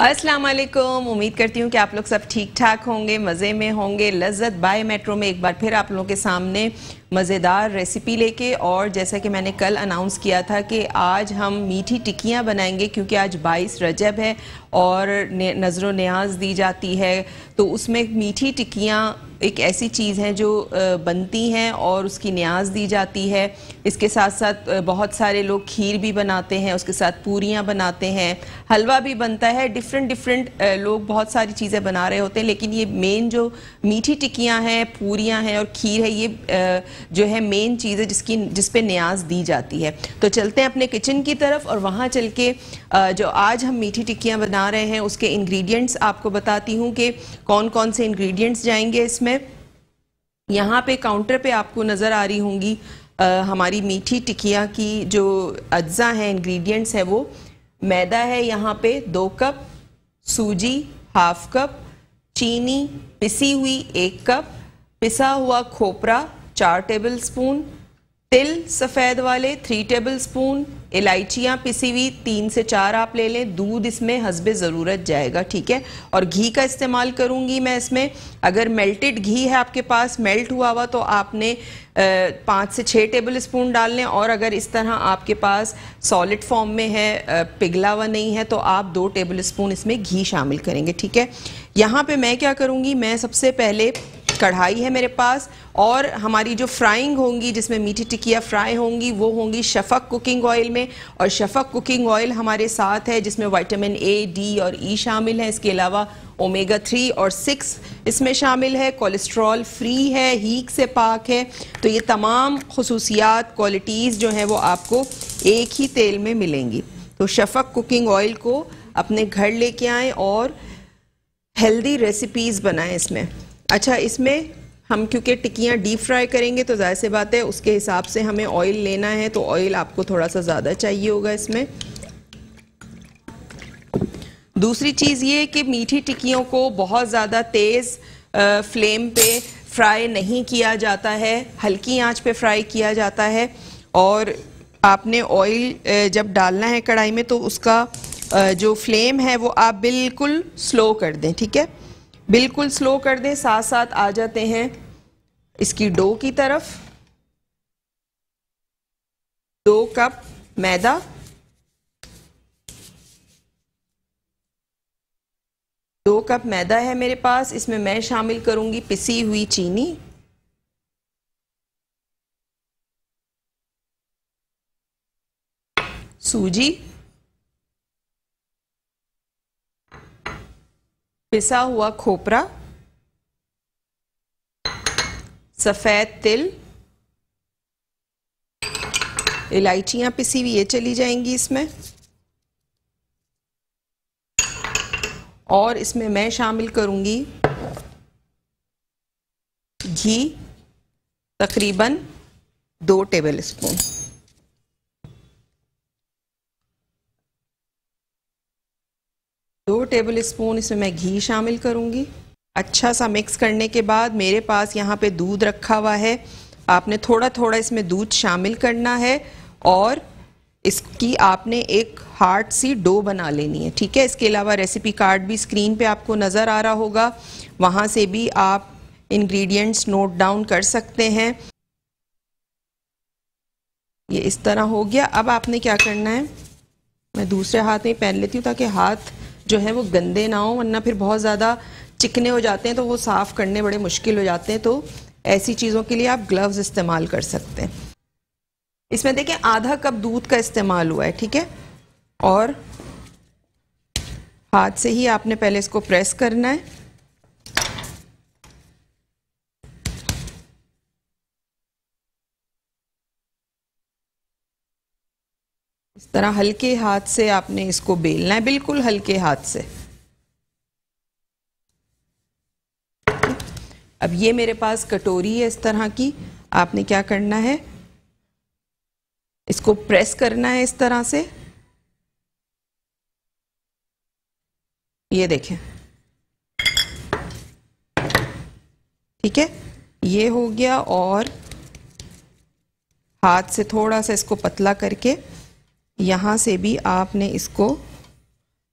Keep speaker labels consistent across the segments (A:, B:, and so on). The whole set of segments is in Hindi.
A: अस्सलाम वालेकुम उम्मीद करती हूँ कि आप लोग सब ठीक ठाक होंगे, मज़े में होंगे। लज्जत बाय मेट्रो में एक बार फिर आप लोगों के सामने। मज़ेदार रेसिपी लेके और जैसा कि मैंने कल अनाउंस किया था कि आज हम मीठी टिक्कियाँ बनाएँगे क्योंकि आज 22 रजब है और नज़र न्याज दी जाती है। तो उसमें मीठी टिक्कियाँ एक ऐसी चीज़ है जो बनती हैं और उसकी न्याज दी जाती है। इसके साथ साथ बहुत सारे लोग खीर भी बनाते हैं, उसके साथ पूरियाँ बनाते हैं। हलवा भी बनता है डिफरेंट डिफरेंट लोग बहुत सारी चीज़ें बना रहे होते हैं, लेकिन ये मेन जो मीठी टिक्कियाँ हैं, पूरियाँ हैं और खीर है, ये जो है मेन चीज़ है जिसकी जिस पे न्याज दी जाती है। तो चलते हैं अपने किचन की तरफ़ और वहाँ चल के जो आज हम मीठी टिक्कियाँ बना रहे हैं, उसके इंग्रेडिएंट्स आपको बताती हूँ कि कौन कौन से इंग्रेडिएंट्स जाएँगे इसमें। यहाँ पे काउंटर पे आपको नज़र आ रही होंगी हमारी मीठी टिक्किया की जो अज्जा हैं इंग्रेडिएंट्स है वो। मैदा है यहाँ पे दो कप, सूजी हाफ़ कप, चीनी पिसी हुई एक कप, पिसा हुआ खोपरा चार टेबल स्पून तिल सफ़ेद वाले थ्री टेबल स्पून इलायचियाँ पिसी हुई तीन से चार आप ले लें, दूध इसमें हसब ज़रूरत जाएगा, ठीक है? और घी का इस्तेमाल करूँगी मैं इसमें। अगर मेल्टेड घी है आपके पास मेल्ट हुआ हुआ तो आपने पाँच से छः टेबल स्पून डाल लें। और अगर इस तरह आपके पास सॉलिड फॉर्म में है पिघला हुआ नहीं है तो आप दो टेबल स्पून इसमें घी शामिल करेंगे, ठीक है? यहाँ पर मैं क्या करूँगी, मैं सबसे पहले कढ़ाई है मेरे पास, और हमारी जो फ्राइंग होंगी, जिसमें मीठी टिकिया फ्राई होंगी, वो होंगी शफक कुकिंग ऑयल में, और शफक कुकिंग ऑयल हमारे साथ है, जिसमें विटामिन ए डी और ई e शामिल है। इसके अलावा ओमेगा थ्री और सिक्स इसमें शामिल है। कोलेस्ट्रॉल फ्री है हीक से पाक है। तो ये तमाम खसूसियात क्वालिटीज़ जो हैं, वो आपको एक ही तेल में मिलेंगी। तो शफक कुकिंग ऑयल को अपने घर लेके आएँ और हेल्दी रेसिपीज़ बनाएँ इसमें। अच्छा इसमें हम, क्योंकि टिक्कियाँ डीप फ्राई करेंगे तो ज़ाहिर सी बात है, उसके हिसाब से हमें ऑयल लेना है तो ऑयल आपको थोड़ा सा ज़्यादा चाहिए होगा इसमें। दूसरी चीज़ ये कि मीठी टिक्कियों को बहुत ज़्यादा तेज़ फ्लेम पे फ्राई नहीं किया जाता है, हल्की आँच पे फ्राई किया जाता है, और आपने ऑयल जब डालना है कढ़ाई में तो उसका जो फ्लेम है, वो आप बिल्कुल स्लो कर दें, ठीक है? बिल्कुल स्लो कर दें साथ साथ आ जाते हैं इसकी डो की तरफ़। दो कप मैदा। दो कप मैदा है मेरे पास, इसमें मैं शामिल करूँगी पिसी हुई चीनी। सूजी। पिसा हुआ खोपरा, सफ़ेद तिल, इलायचियाँ पिसी हुई, ये चली जाएँगी इसमें। और इसमें मैं शामिल करूँगी घी, तकरीबन दो टेबल स्पून। दो टेबल स्पून इसमें मैं घी शामिल करूँगी। अच्छा सा मिक्स करने के बाद मेरे पास यहाँ पे दूध रखा हुआ है। आपने थोड़ा थोड़ा इसमें दूध शामिल करना है और इसकी आपने एक हार्ड सी डो बना लेनी है, ठीक है? इसके अलावा रेसिपी कार्ड भी स्क्रीन पे आपको नज़र आ रहा होगा। वहाँ से भी आप इंग्रेडिएंट्स नोट डाउन कर सकते हैं। ये इस तरह हो गया। अब आपने क्या करना है? मैं दूसरे हाथ में पहन लेती हूँ ताकि हाथ जो है वो गंदे ना हो, वरना फिर बहुत ज़्यादा चिकने हो जाते हैं तो वो साफ़ करने बड़े मुश्किल हो जाते हैं। तो ऐसी चीज़ों के लिए आप ग्लव्स इस्तेमाल कर सकते हैं। इसमें देखें आधा कप दूध का इस्तेमाल हुआ है, ठीक है? और हाथ से ही आपने पहले इसको प्रेस करना है। इस तरह हल्के हाथ से आपने इसको बेलना है, बिल्कुल हल्के हाथ से। अब ये मेरे पास कटोरी है इस तरह की। आपने क्या करना है? इसको प्रेस करना है इस तरह से। ये देखें। ठीक है? ये हो गया और हाथ से थोड़ा सा इसको पतला करके यहाँ से भी आपने इसको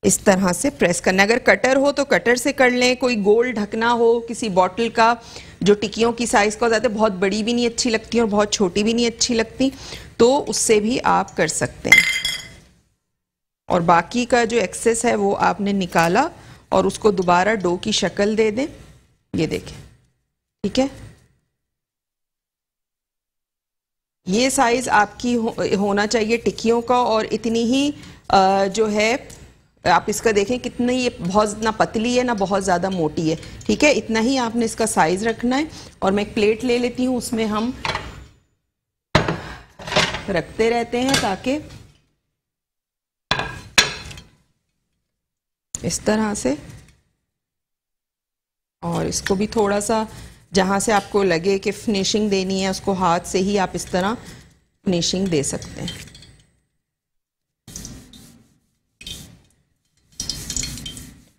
A: इस तरह से प्रेस करना अगर कटर हो तो कटर से कर लें, कोई गोल ढकना हो, किसी बॉटल का, जो टिकियों की साइज़ का ज़्यादा बहुत बड़ी भी नहीं अच्छी लगती और बहुत छोटी भी नहीं अच्छी लगती तो उससे भी आप कर सकते हैं। और बाकी का जो एक्सेस है, वो आपने निकाला और उसको दोबारा डो की शक्ल दे दें। ये देखें। ठीक है? ये साइज़ आपकी हो, होना चाहिए टिक्कियों का और इतनी ही आ, जो है आप इसका देखें कितनी ये बहुत ना पतली है ना बहुत ज़्यादा मोटी है। ठीक है? इतना ही आपने इसका साइज़ रखना है और मैं एक प्लेट ले लेती हूँ उसमें हम रखते रहते हैं ताकि इस तरह से और इसको भी थोड़ा सा जहाँ से आपको लगे कि फिनिशिंग देनी है, उसको हाथ से ही आप इस तरह फिनिशिंग दे सकते हैं।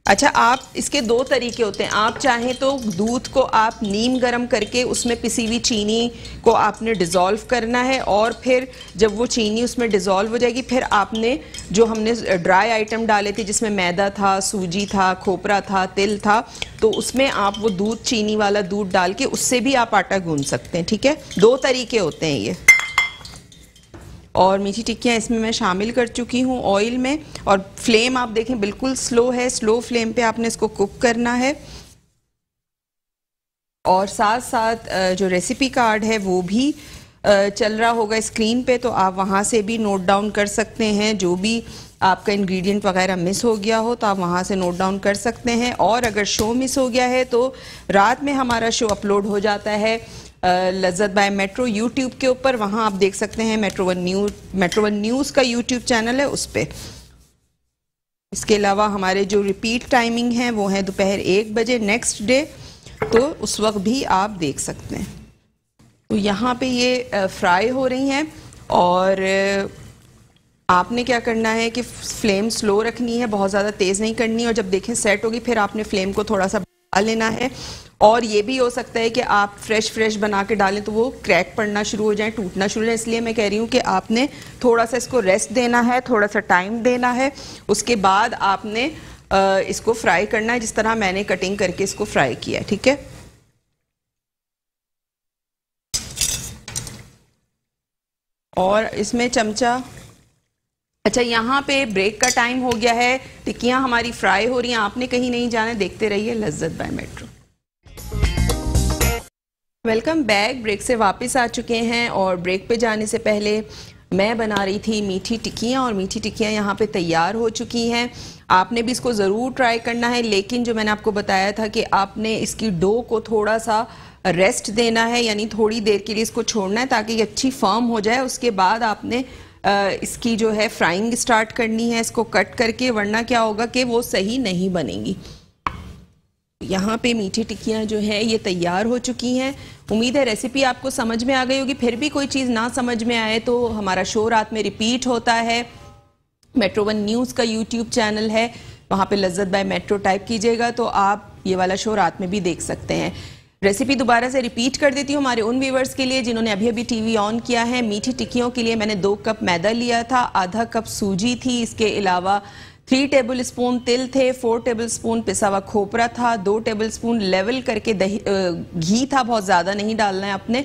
A: अच्छा आप इसके दो तरीके होते हैं। आप चाहें तो दूध को आप नीम गरम करके उसमें पिसी हुई चीनी को आपने डिज़ोल्व करना है और फिर जब वो चीनी उसमें डिज़ोल्व हो जाएगी, फिर आपने जो हमने ड्राई आइटम डाले थे, जिसमें मैदा था, सूजी था, खोपरा था, तिल था तो उसमें आप वो दूध, चीनी वाला दूध डाल के उससे भी आप आटा गूंद सकते हैं, ठीक है? दो तरीके होते हैं ये। और मीठी टिक्कियाँ इसमें मैं शामिल कर चुकी हूँ ऑयल में। और फ्लेम आप देखें, बिल्कुल स्लो है। स्लो फ्लेम पे आपने इसको कुक करना है। और साथ साथ जो रेसिपी कार्ड है, वो भी चल रहा होगा स्क्रीन पे। तो आप वहाँ से भी नोट डाउन कर सकते हैं। जो भी आपका इंग्रेडिएंट वगैरह मिस हो गया हो तो आप वहाँ से नोट डाउन कर सकते हैं। और अगर शो मिस हो गया है तो रात में हमारा शो अपलोड हो जाता है। लज्जत बाय मेट्रो यूट्यूब के ऊपर, वहाँ आप देख सकते हैं metro one news metro one news का यूट्यूब चैनल है, उस पर इसके अलावा हमारे जो रिपीट टाइमिंग है, वो है दोपहर एक बजे, नेक्स्ट डे तो उस वक्त भी आप देख सकते हैं। तो यहाँ पे ये फ्राई हो रही हैं, और आपने क्या करना है कि फ्लेम स्लो रखनी है, बहुत ज़्यादा तेज़ नहीं करनी, और जब देखें सेट होगी, फिर आपने फ्लेम को थोड़ा सा लेना है। और ये भी हो सकता है कि आप फ्रेश फ्रेश बना के डालें तो वो क्रैक पड़ना शुरू हो जाए, टूटना शुरू हो जाए। इसलिए मैं कह रही हूँ कि आपने थोड़ा सा इसको रेस्ट देना है थोड़ा सा टाइम देना है। उसके बाद आपने इसको फ्राई करना है, जिस तरह मैंने कटिंग करके इसको फ्राई किया ठीक है? और इसमें चमचा अच्छा यहाँ पे ब्रेक का टाइम हो गया है। टिक्कियाँ हमारी फ्राई हो रही हैं। आपने कहीं नहीं जाना, देखते रहिए लज्जत by metro welcome back break से वापस आ चुके हैं और ब्रेक पे जाने से पहले मैं बना रही थी मीठी टिक्कियाँ और मीठी टिक्कियाँ यहाँ पे तैयार हो चुकी हैं। आपने भी इसको ज़रूर ट्राई करना है, लेकिन जो मैंने आपको बताया था कि आपने इसकी डो को थोड़ा सा रेस्ट देना है, यानी थोड़ी देर के लिए इसको छोड़ना है, ताकि ये अच्छी फर्म हो जाए। उसके बाद आपने इसकी जो है फ्राइंग स्टार्ट करनी है, इसको कट करके, वरना क्या होगा कि वो सही नहीं बनेंगी। यहाँ पे मीठी टिक्कियाँ जो हैं, ये तैयार हो चुकी हैं। उम्मीद है रेसिपी आपको समझ में आ गई होगी। फिर भी कोई चीज़ ना समझ में आए तो हमारा शो रात में रिपीट होता है। मेट्रो वन न्यूज़ का यूट्यूब चैनल है। वहाँ पे लज्जत बाय मेट्रो टाइप कीजिएगा तो आप ये वाला शो रात में भी देख सकते हैं। रेसिपी दोबारा से रिपीट कर देती हूँ हमारे उन व्यूवर्स के लिए जिन्होंने अभी अभी टीवी ऑन किया है। मीठी टिक्कियों के लिए मैंने दो कप मैदा लिया था, आधा कप सूजी थी, इसके अलावा थ्री टेबल स्पून तिल थे फोर टेबल स्पून पिसा हुआ खोपरा था, दो टेबल स्पून लेवल करके दही घी था, बहुत ज़्यादा नहीं डालना है आपने,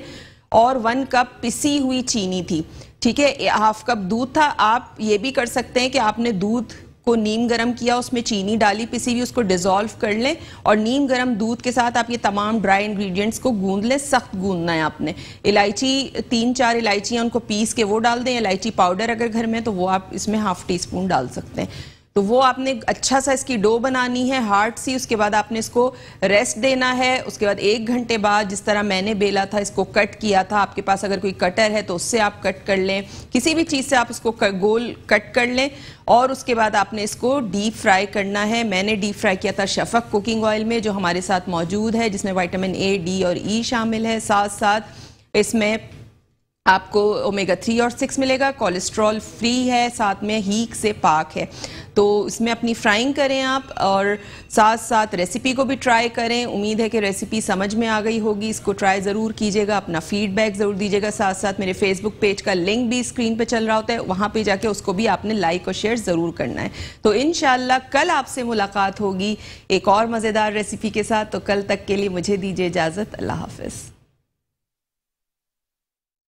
A: और वन कप पिसी हुई चीनी थी। ठीक है हाफ़ कप दूध था। आप ये भी कर सकते हैं कि आपने दूध को नीम गरम किया, उसमें चीनी डाली, पिसी भी उसको डिजोल्व कर लें और नीम गरम दूध के साथ आप ये तमाम ड्राई इंग्रेडिएंट्स को गूंद लें, सख्त गूंदना है आपने। इलायची, तीन चार इलायचियाँ उनको पीस के वो डाल दें, इलायची पाउडर अगर घर में तो वो आप इसमें हाफ़ टी स्पून डाल सकते हैं। तो वो आपने अच्छा सा इसकी डो बनानी है हार्ड सी, उसके बाद आपने इसको रेस्ट देना है, उसके बाद एक घंटे बाद जिस तरह मैंने बेला था, इसको कट किया था, आपके पास अगर कोई कटर है तो उससे आप कट कर लें, किसी भी चीज़ से आप इसको गोल कट कर लें, और उसके बाद आपने इसको डीप फ्राई करना है। मैंने डीप फ्राई किया था शफक कुकिंग ऑयल में, जो हमारे साथ मौजूद है, जिसमें वाइटामिन ए डी और ई e शामिल है साथ साथ इसमें आपको ओमेगा थ्री और सिक्स मिलेगा। कोलेस्ट्रॉल फ्री है, साथ में हीक से पाक है। तो इसमें अपनी फ्राइंग करें आप और साथ साथ रेसिपी को भी ट्राई करें। उम्मीद है कि रेसिपी समझ में आ गई होगी। इसको ट्राई ज़रूर कीजिएगा, अपना फीडबैक ज़रूर दीजिएगा। साथ साथ मेरे फेसबुक पेज का लिंक भी स्क्रीन पे चल रहा होता है। वहाँ पे जाके उसको भी आपने लाइक और शेयर ज़रूर करना है। तो इन कल आपसे मुलाकात होगी एक और मज़ेदार रेसिपी के साथ। तो कल तक के लिए मुझे दीजिए इजाज़त। अल्लाह हाफिज़।